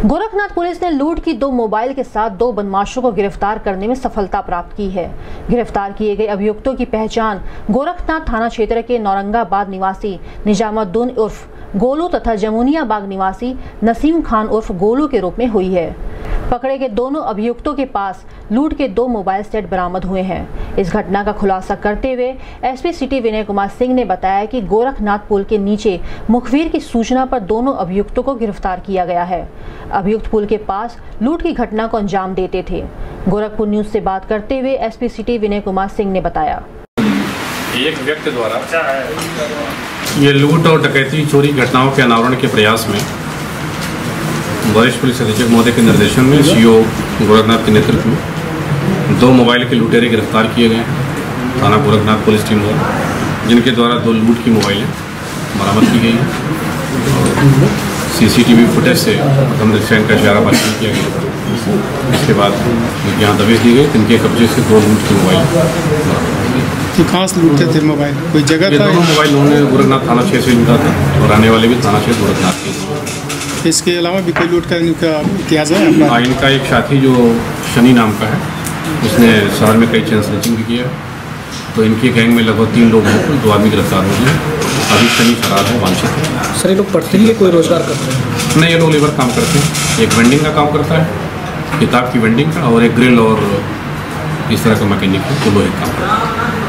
Gorakhnath police ने लूट की दो मोबाइल के साथ दो बदमाशों को गिरफ़्तार करने में सफलता प्राप्त की है। गिरफ़्तार किए गए अभियुक्तों की पहचान गोरखनाथ थाना क्षेत्र के नौरंगाबाद निवासी निजामुद्दीन उर्फ़ गोलू तथा जमुनिया बाग निवासी नसीम खान उर्फ़ गोलू के रूप में हुई है। पकड़े गए दोनों अभियुक्तों के पास लूट के दो मोबाइल सेट बरामद हुए हैं। इस घटना का खुलासा करते हुए एसपी सिटी विनय कुमार सिंह ने बताया कि गोरखनाथ पुल के नीचे मुखबिर की सूचना पर दोनों अभियुक्तों को गिरफ़्तार किया गया है। अभियुक्त पुल के पास लूट की घटना को अंजाम देते थे। गोरखपुर न्यूज़ से बात करते हुए एसपी सिटी विनय कुमार सिंह ने बताया। एक व्यक्ति द्वारा ये लूट और डकैती चोरी घटनाओं के अनावरण के प्रयास में वरिष्ठ पुलिस अधीक्षक महोदय के निर्देशन में सीओ गोरखनाथ के नेतृत्व में दो मोबाइल के लुटेरे गिरफ़्तार किए गए थाना गोरखनाथ पुलिस टीम द्वारा जिनके द्वारा दो लूट की मोबाइलें बरामद की गई हैं। सीसीटीवी फुटेज से प्रथम दृष्टि का इशारा बातचीत किया गया। इसके बाद यहाँ दबिश दी गई इनके कब्जे से दो लूट की मोबाइल कहाँ से लूटे थे मोबाइल? कोई जगह था मोबाइल उन्होंने गोरखनाथ थाना क्षेत्र से लूटा था और आने वाले भी थाना क्षेत्र गोरखनाथ के इसके अलावा भी कोई लूट करने का इतिहास है आपका? हाँ इनका एक साथी जो शनि नाम का है उसने शहर में कई चेन स्नैचिंग भी किया। है। तो इनके गैंग में लगभग तीन लोग हैं दो आदमी गिरफ़्तार हो गए। अभी शनि फरार है वांछित है। सर ये लोग पढ़ते हैं कि कोई रोज़गार करते हैं? नहीं ये लोग लेबर काम करते हैं। एक वेंडिंग का काम करता है किताब की वेंडिंग का और एक ग्रिल और इस तरह का मैकेनिक है तो लोग का काम करता है।